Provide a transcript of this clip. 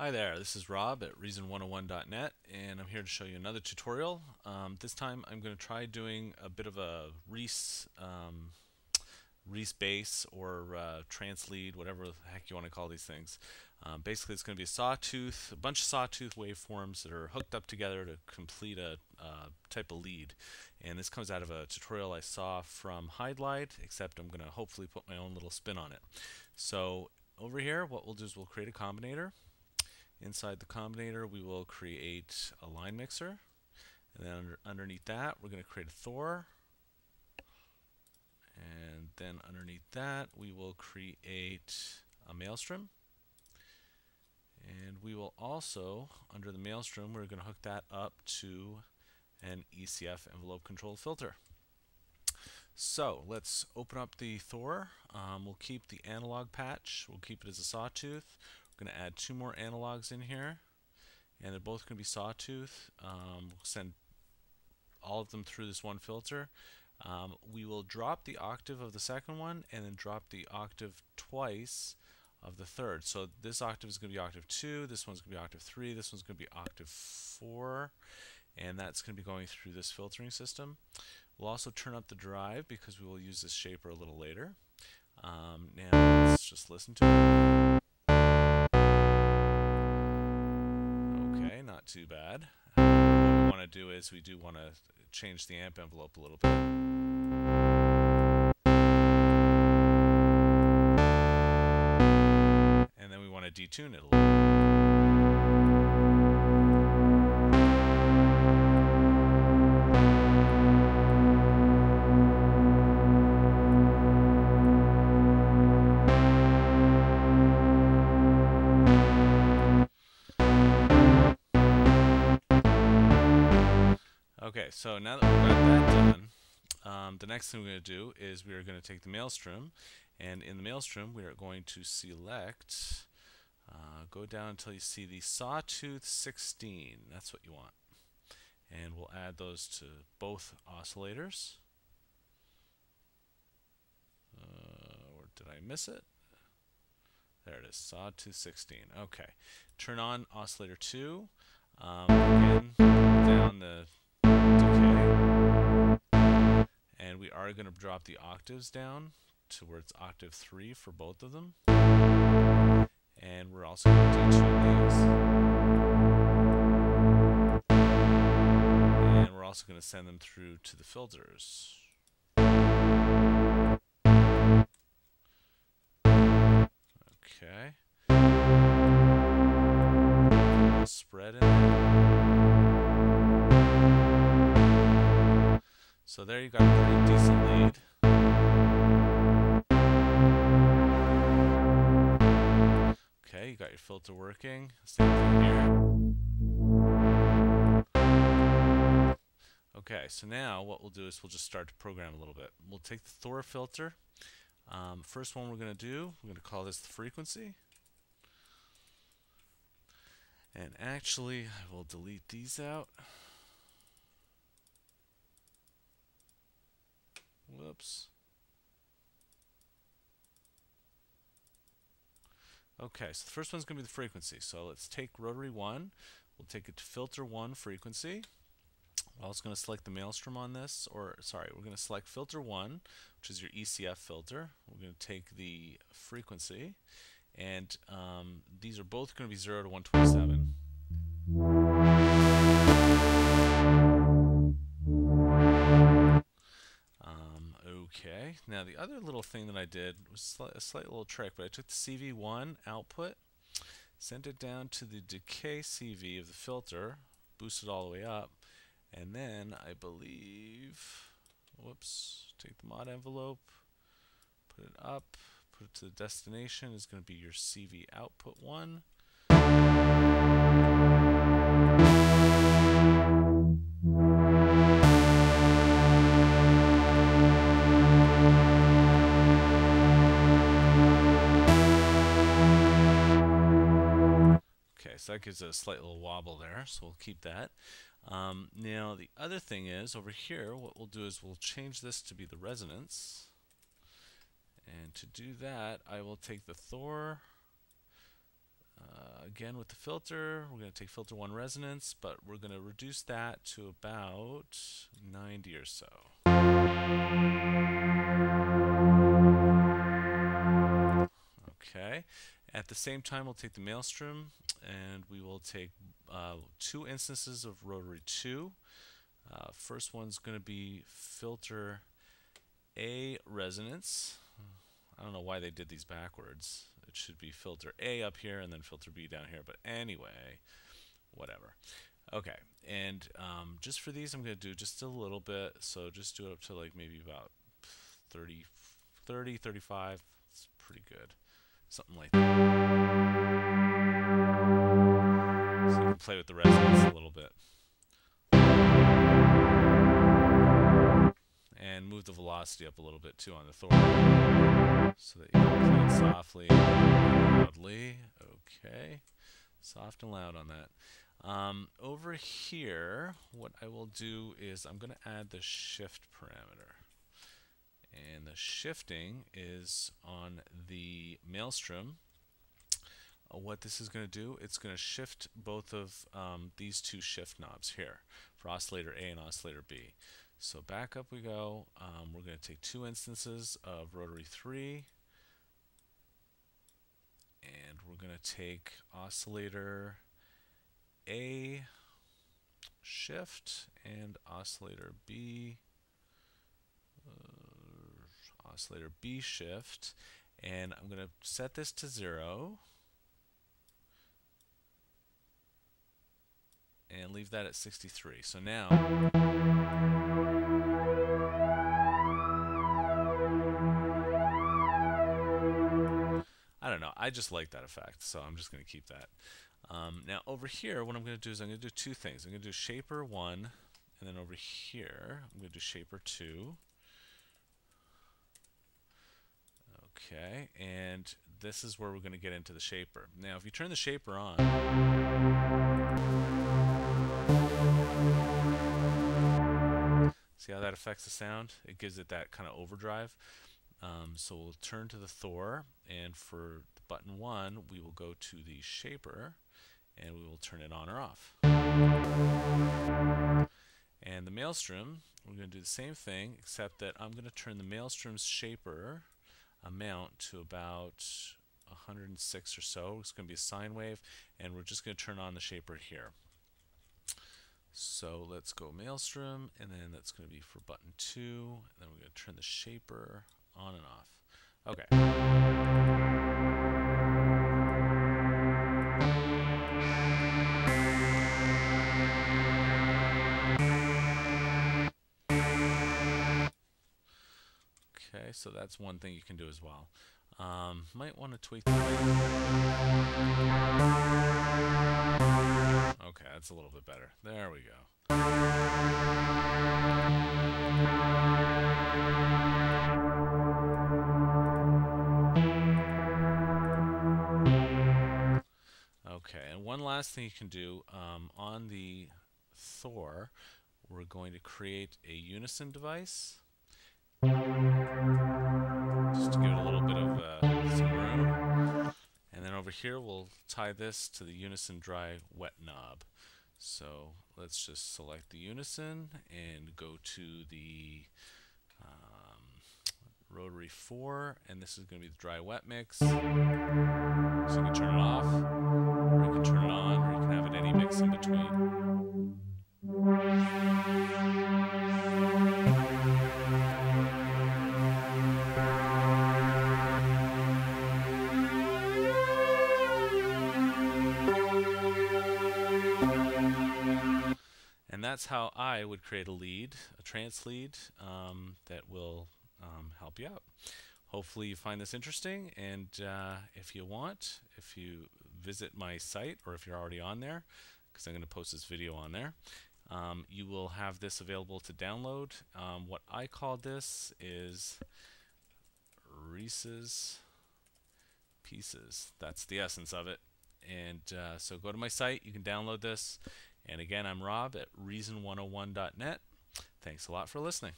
Hi there, this is Rob at Reason101.net and I'm here to show you another tutorial. Um, this time I'm going to try doing a bit of a Reese, um, Reese bass or uh, trance lead, whatever the heck you want to call these things. Um, basically it's going to be a sawtooth, a bunch of sawtooth waveforms that are hooked up together to complete a uh, type of lead. And this comes out of a tutorial I saw from Hydlide, except I'm going to hopefully put my own little spin on it. So over here what we'll do is we'll create a combinator Inside the combinator, we will create a line mixer. And then under, underneath that, we're going to create a Thor. And then underneath that, we will create a Maelstrom. And we will also, under the Maelstrom, we're going to hook that up to an ECF envelope control filter. So let's open up the Thor. Um, we'll keep the analog patch. We'll keep it as a sawtooth. Going to add two more analogs in here, and they're both going to be sawtooth. Um, we'll send all of them through this one filter. Um, we will drop the octave of the second one and then drop the octave twice of the third. So this octave is going to be octave 2, this one's going to be octave 3, this one's going to be octave 4, and that's going to be going through this filtering system. We'll also turn up the drive because we will use this shaper a little later. Um, now let's just listen to it. Too bad. what we want to do is we do want to change the amp envelope a little bit. And then we want to detune it a little. Okay, so now that we've got that done, um, the next thing we're going to do is we are going to take the maelstrom, and in the maelstrom we are going to select, uh, go down until you see the sawtooth 16. That's what you want. And we'll add those to both oscillators. Uh, or did I miss it? There it is, sawtooth 16. Okay, turn on oscillator 2. Um, again, down the and we are going to drop the octaves down to where it's octave 3 for both of them. And we're also going to detune these. And we're also going to send them through to the filters. Okay. Spread in So there you got a pretty decent lead. Okay, you got your filter working. Same thing here. Okay, so now what we'll do is we'll just start to program a little bit. We'll take the Thor filter. Um, first one we're going to do, we're going to call this the frequency. And actually, I will delete these out. Whoops. Okay, so the first one's going to be the frequency. So let's take rotary 1. We'll take it to filter 1 frequency. We're also going to select the maelstrom on this, or sorry, we're going to select filter 1, which is your ECF filter. We're going to take the frequency, and um, these are both going to be 0 to 127. Okay, now the other little thing that I did was a slight little trick, but I took the CV1 output, sent it down to the decay CV of the filter, boosted all the way up, and then I believe, whoops, take the mod envelope, put it up, put it to the destination is going to be your CV output 1. Gives a slight little wobble there, so we'll keep that. Um, now the other thing is, over here, what we'll do is we'll change this to be the resonance. And to do that, I will take the Thor, Uh, again with the filter, we're going to take filter 1 resonance, but we're going to reduce that to about 90 or so. Okay. At the same time, we'll take the Maelstrom and we will take uh, two instances of rotary 2. Uh, first one's going to be filter A resonance. I don't know why they did these backwards. It should be filter A up here and then filter B down here. But anyway, whatever. Okay, and um, just for these, I'm going to do just a little bit. So just do it up to like maybe about 30, 30 35. It's pretty good. Something like that. So you can play with the resonance a little bit. And move the velocity up a little bit too on the Thor so that you can play it softly and loudly. Okay, soft and loud on that. Um, over here, what I will do is I'm going to add the shift parameter. And the shifting is on the Maelstrom. Uh, what this is going to do, it's going to shift both of um, these two shift knobs here for oscillator A and oscillator B. So back up we go. Um, we're going to take two instances of rotary 3 and we're going to take oscillator A shift and oscillator B uh, oscillator B shift and I'm going to set this to 0 and leave that at 63. So now I don't know. I just like that effect, so I'm just going to keep that. Um, now over here, what I'm going to do is I'm going to do two things. I'm going to do shaper 1, and then over here, I'm going to do shaper 2. Okay, and this is where we're going to get into the shaper. Now, if you turn the shaper on, See how that affects the sound? It gives it that kind of overdrive. Um, so we'll turn to the Thor, and for button 1, we will go to the shaper, and we will turn it on or off. And the Maelstrom, we're going to do the same thing, except that I'm going to turn the Maelstrom's shaper amount to about 106 or so. It's going to be a sine wave, and we're just going to turn on the shaper here. So let's go Maelstrom, and then that's going to be for button 2, and then we're going to turn the shaper on and off. Okay. Okay, so that's one thing you can do as well. Um, might want to tweak the Okay, that's a little bit better. There we go. Okay, and one last thing you can do um, on the Thor, we're going to create a unison device. Give it a little bit of uh, some room. And then over here we'll tie this to the unison dry wet knob. So let's just select the unison and go to the um, rotary 4 and this is going to be the dry wet mix. So you can turn it off that's how I would create a lead, a trance lead um, that will um, help you out. Hopefully you find this interesting and uh, if you want, if you visit my site or if you're already on there, because I'm going to post this video on there, um, you will have this available to download. Um, what I call this is Reese's Pieces. That's the essence of it. And uh, so go to my site, you can download this. And again, I'm Rob at reason101.net. Thanks a lot for listening.